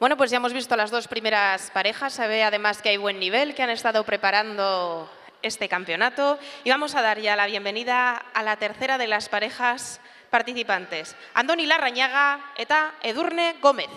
Bueno, pues ya hemos visto las dos primeras parejas. Se ve además que hay buen nivel, que han estado preparando este campeonato. Y vamos a dar ya la bienvenida a la tercera de las parejas participantes. Andoni Larrañaga eta Edurne Gómez.